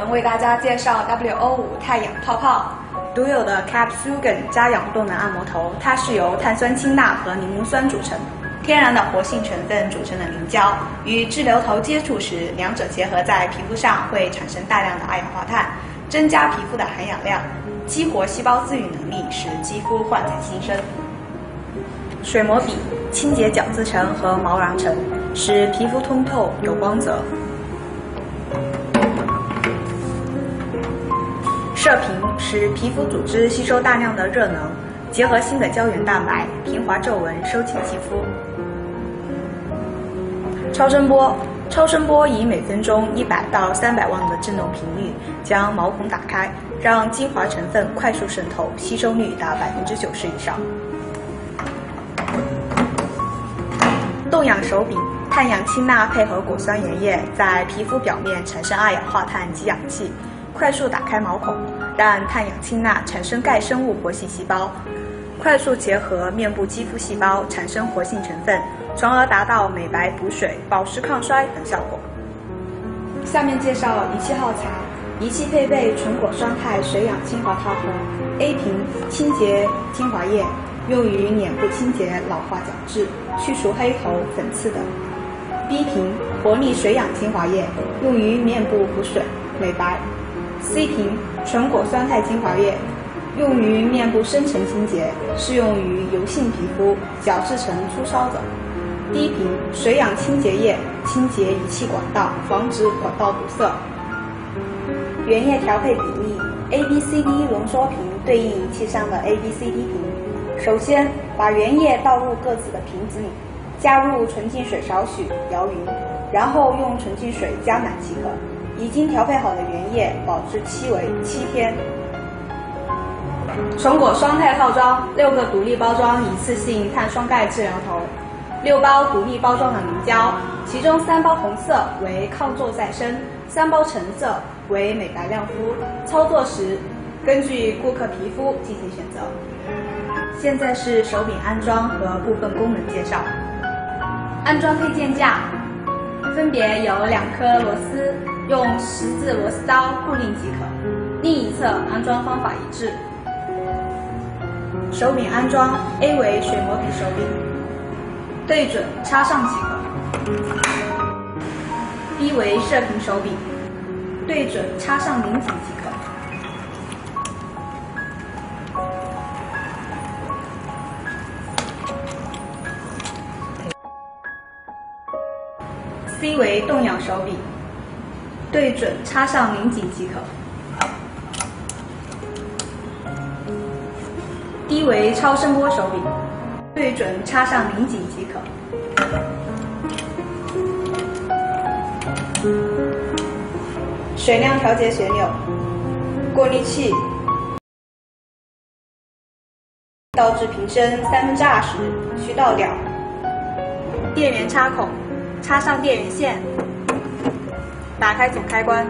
我们为大家介绍 WO 五太氧泡泡独有的 Capsugan 加氧动能按摩头，它是由碳酸氢钠和柠檬酸组成，天然的活性成分组成的凝胶，与滞留头接触时，两者结合在皮肤上会产生大量的二氧化碳，增加皮肤的含氧量，激活细胞自愈能力，使肌肤焕彩新生。水磨笔清洁角质层和毛囊层，使皮肤通透有光泽。射频使皮肤组织吸收大量的热能，结合新的胶原蛋白，平滑皱纹，收紧肌肤。超声波，超声波以每分钟一百到三百万的振动频率将毛孔打开，让精华成分快速渗透，吸收率达百分之九十以上。动氧手柄，碳氧氢钠配合果酸原液在皮肤表面产生二氧化碳及氧气。快速打开毛孔，让碳氧氢钠产生钙生物活性细胞，快速结合面部肌肤细胞产生活性成分，从而达到美白、补水、保湿、抗衰等效果。下面介绍仪器耗材：仪器配备纯果酸肽水氧精华套盒，A 瓶清洁精华液，用于脸部清洁、老化角质、去除黑头、粉刺等；B 瓶活力水氧精华液，用于面部补水、美白。C 瓶纯果酸肽精华液，用于面部深层清洁，适用于油性皮肤、角质层粗糙者。D 瓶水氧清洁液，清洁仪器管道，防止管道堵塞。原液调配比例：A、B、C、D 浓缩瓶对应仪器上的 A、B、C、D 瓶。首先，把原液倒入各自的瓶子里，加入纯净水少许，摇匀，然后用纯净水加满即可。已经调配好的原液保质期为七天。纯果双肽套装六个独立包装一次性碳酸钙治疗头，六包独立包装的凝胶，其中三包红色为抗皱再生，三包橙色为美白亮肤。操作时根据顾客皮肤进行选择。现在是手柄安装和部分功能介绍。安装配件架分别有两颗螺丝。用十字螺丝刀固定即可，另一侧安装方法一致。手柄安装：A 为水磨笔手柄，对准插上即可；B 为射频手柄，对准插上拧紧即可；C 为动氧手柄。对准插上拧紧即可。低为超声波手柄，对准插上拧紧即可。水量调节旋钮，过滤器倒至瓶身三分之二时需倒掉。电源插孔，插上电源线。打开总开关，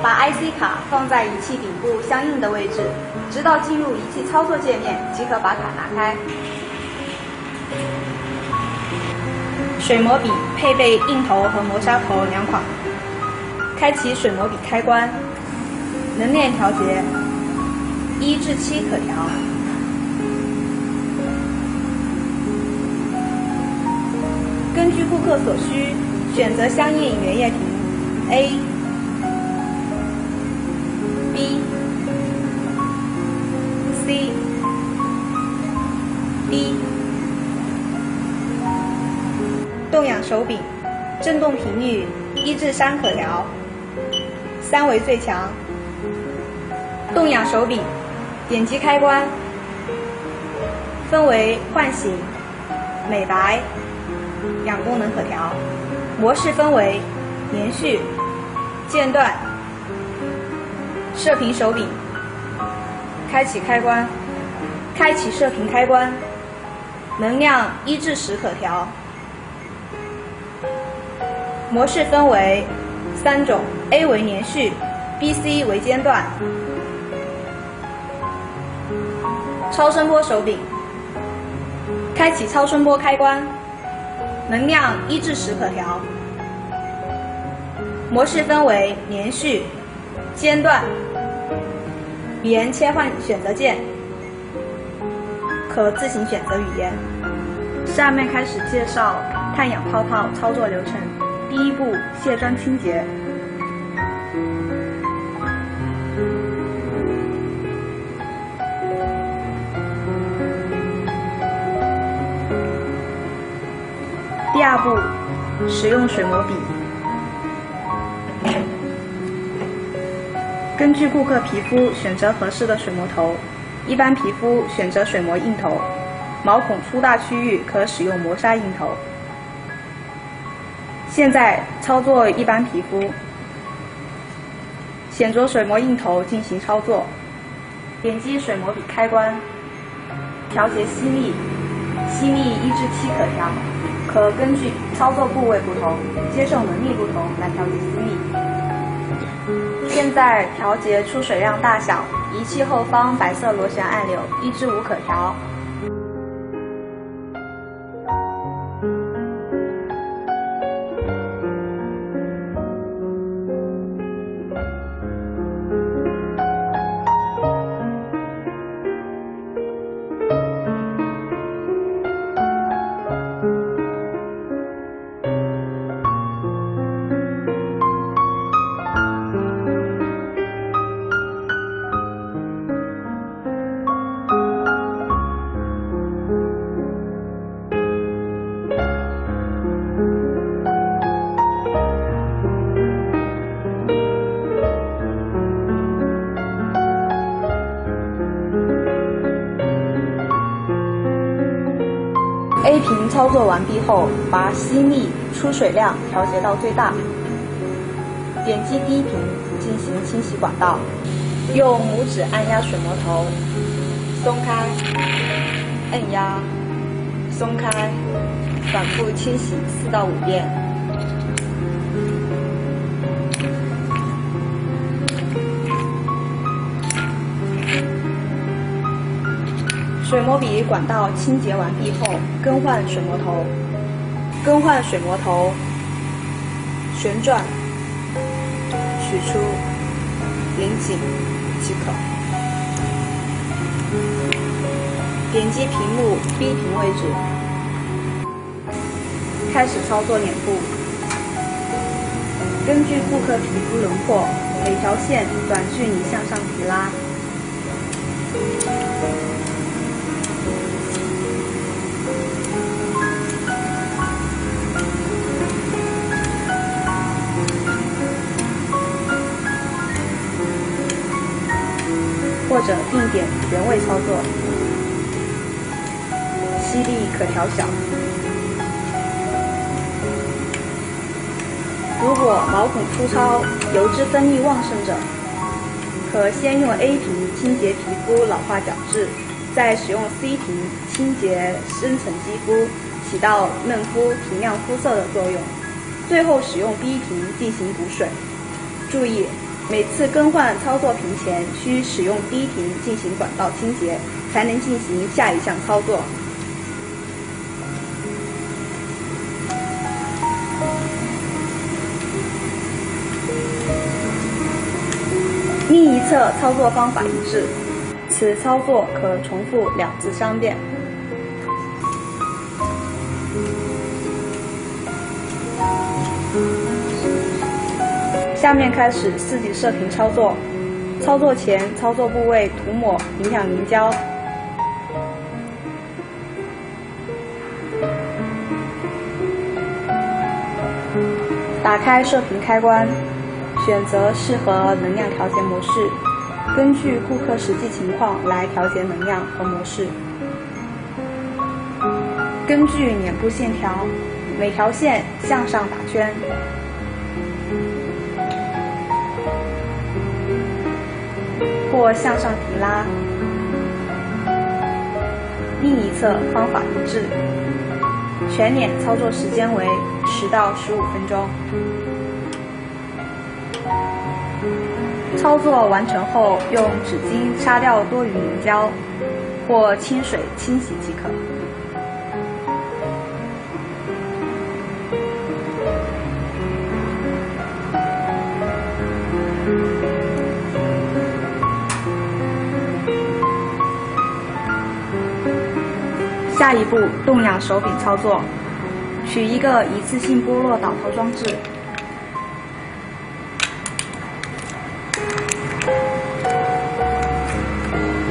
把 IC 卡放在仪器顶部相应的位置，直到进入仪器操作界面即可把卡拿开。水磨笔配备硬头和磨砂头两款。开启水磨笔开关，能量调节一至七可调，根据顾客所需。选择相应原液瓶，A、B、C、D。动氧手柄，振动频率一至三可调，三为最强。动氧手柄，点击开关，分为唤醒、美白、氧功能可调。模式分为连续、间断、射频手柄。开启开关，开启射频开关，能量一至十可调。模式分为三种：A 为连续，B、C 为间断。超声波手柄，开启超声波开关。能量一至十可调，模式分为连续、间断、语言切换选择键，可自行选择语言。下面开始介绍碳氧泡泡操作流程。第一步，卸妆清洁。第二步，使用水磨笔。根据顾客皮肤选择合适的水磨头，一般皮肤选择水磨硬头，毛孔粗大区域可使用磨砂硬头。现在操作一般皮肤，选择水磨硬头进行操作，点击水磨笔开关，调节吸力，吸力一至七可调。可根据操作部位不同、接受能力不同来调节吸力。现在调节出水量大小，仪器后方白色螺旋按钮一至五可调。操作完毕后，把吸力、出水量调节到最大。点击低频进行清洗管道，用拇指按压水磨头，松开，按压，松开，反复清洗四到五遍。水磨笔管道清洁完毕后，更换水磨头。更换水磨头，旋转，取出，拧紧即可。点击屏幕 B 屏位置，开始操作脸部。根据顾客皮肤轮廓，每条线短距离向上提拉。或者定点原位操作，吸力可调小。如果毛孔粗糙、油脂分泌旺盛者，可先用 A 屏清洁皮肤老化角质，再使用 C 屏清洁深层肌肤，起到嫩肤提亮肤色的作用。最后使用 B 屏进行补水。注意。每次更换操作屏前，需使用 D 屏进行管道清洁，才能进行下一项操作。另一侧操作方法一致，此操作可重复两至三遍。下面开始四级射频操作，操作前操作部位涂抹营养凝胶，打开射频开关，选择适合能量调节模式，根据顾客实际情况来调节能量和模式。根据脸部线条，每条线向上打圈。或向上提拉，另一侧方法一致。全脸操作时间为十到十五分钟。操作完成后，用纸巾擦掉多余凝胶，或清水清洗即可。下一步，动氧手柄操作，取一个一次性剥落导头装置，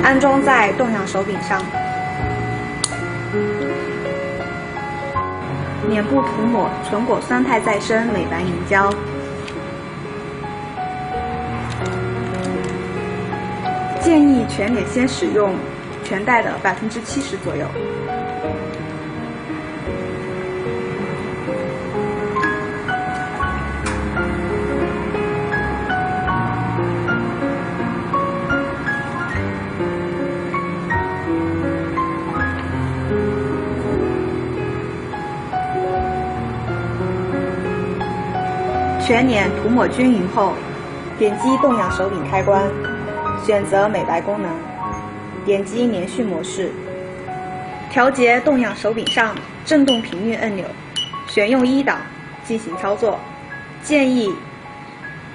安装在动量手柄上，脸部涂抹纯果酸肽再生美白凝胶。建议全脸先使用全带的百分之七十左右。全脸涂抹均匀后，点击动氧手柄开关。选择美白功能，点击连续模式，调节动氧手柄上振动频率按钮，选用一档进行操作，建议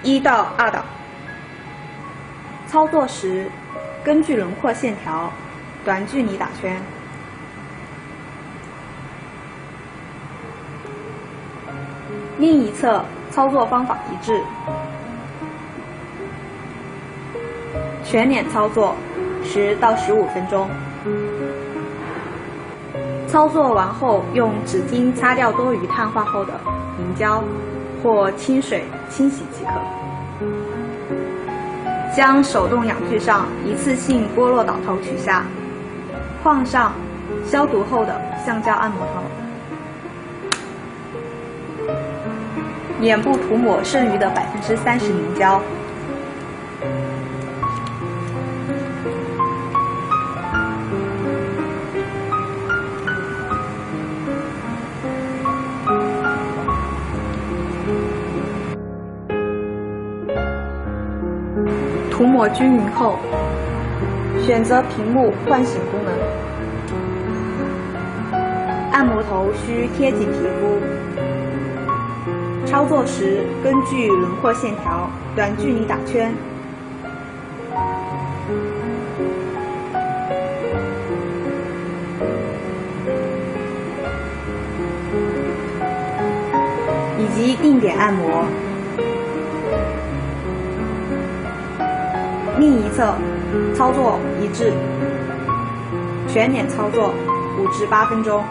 一到二档。操作时根据轮廓线条短距离打圈，另一侧操作方法一致。全脸操作十到十五分钟，操作完后用纸巾擦掉多余碳化后的凝胶或清水清洗即可。将手动氧具上一次性剥落导头取下，换上消毒后的橡胶按摩头，脸部涂抹剩余的百分之三十凝胶。涂抹均匀后，选择屏幕唤醒功能。按摩头需贴紧皮肤。操作时根据轮廓线条短距离打圈，以及定点按摩。另一侧操作一致，全脸操作五至八分钟。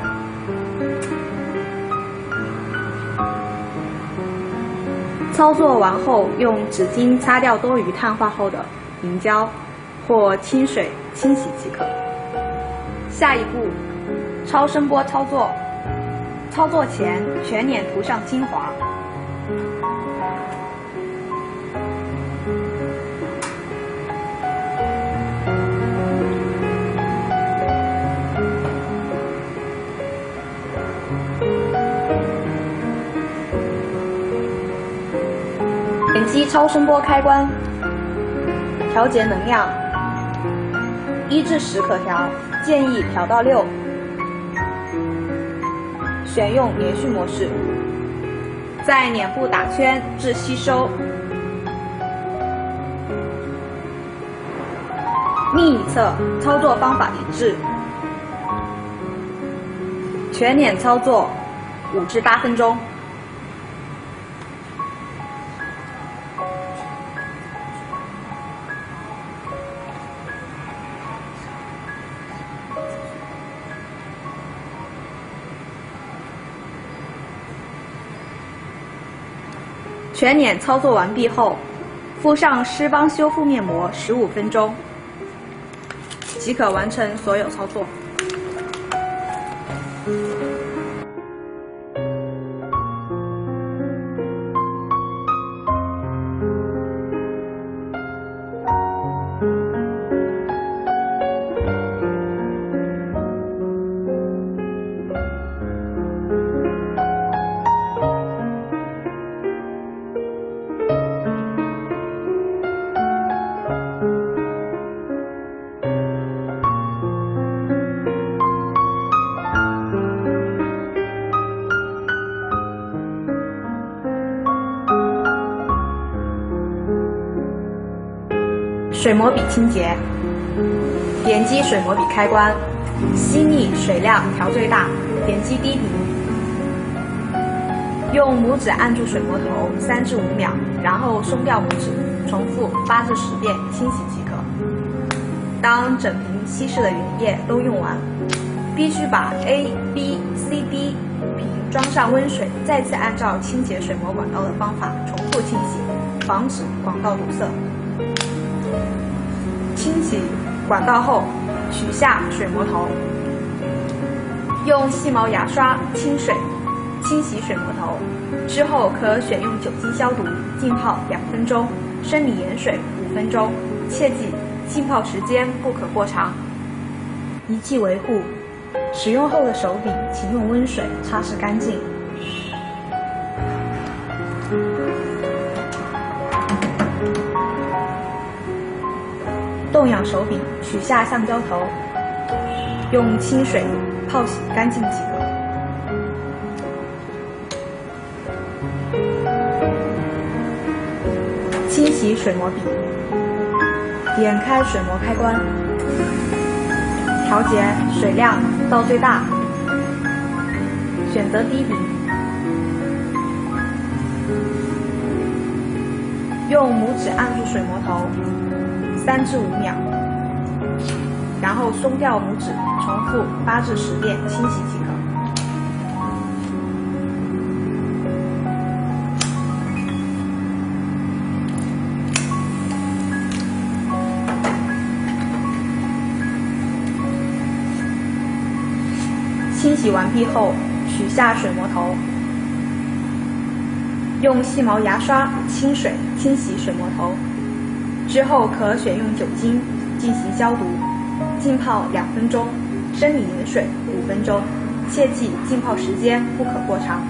操作完后用纸巾擦掉多余碳化后的凝胶或清水清洗即可。下一步，超声波操作。操作前全脸涂上精华。超声波开关，调节能量，一至十可调，建议调到六。选用连续模式，在脸部打圈至吸收。另一侧操作方法一致，全脸操作五至八分钟。全脸操作完毕后，敷上施邦修复面膜十五分钟，即可完成所有操作。水磨笔清洁，点击水磨笔开关，吸腻水量调最大，点击低频。用拇指按住水磨头三至五秒，然后松掉拇指，重复八至十遍清洗即可。当整瓶稀释的原液都用完，必须把 A、B、C、D 瓶装上温水，再次按照清洁水磨管道的方法重复清洗，防止管道堵塞。清洗管道后，取下水磨头，用细毛牙刷清水。清洗水磨头之后，可选用酒精消毒，浸泡两分钟，生理盐水五分钟。切记，浸泡时间不可过长。仪器维护：使用后的手柄，请用温水擦拭干净。动氧手柄，取下橡胶头，用清水泡洗干净即可。清洗水磨笔，点开水磨开关，调节水量到最大，选择低笔，用拇指按住水磨头三至五秒，然后松掉拇指，重复八至十遍清洗即可。清洗完毕后，取下水磨头，用细毛牙刷清水清洗水磨头，之后可选用酒精进行消毒，浸泡两分钟，生理盐水五分钟，切记浸泡时间不可过长。